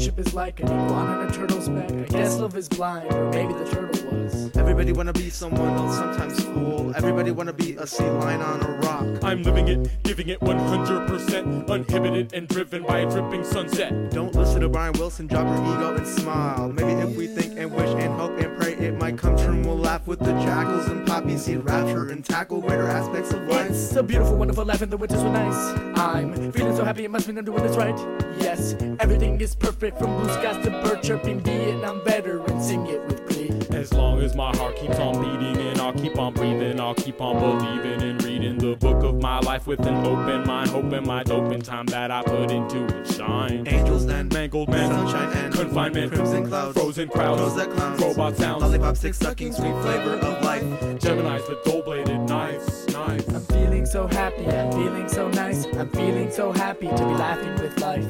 friendship is like an iguana and a turtle's back. I guess love is blind, or maybe the turtle was. Everybody wanna be someone else, sometimes fool. Everybody wanna be a sea lion on a rock. I'm living it, giving it 100%, uninhibited and driven by a dripping sunset. Don't listen to Brian Wilson, drop your ego and smile. Maybe if we think and wish and hope and pray, it might come true. We'll laugh with the jackals and poppy seed rapture and tackle greater aspects of life. It's a beautiful, wonderful life, and the winters were nice. I'm feeling so happy, it must mean I'm doing this right. Yes, everything is perfect from blue skies to bird chirping, Vietnam veteran, sing it with glee. As long as my heart keeps on beating and I'll keep on breathing, I'll keep on believing and reading the book of my life with an open mind, hoping my dope in time that I put into it shine. Angels and Mangled men, sunshine and confinement, crimson clouds, frozen crowds, Rose that clowns, robot sounds, lollipop stick sucking, sweet flavor of life. Gemini's with dull bladed knives, knives. I'm feeling so happy, I'm feeling so nice, I'm feeling so happy to be laughing with life.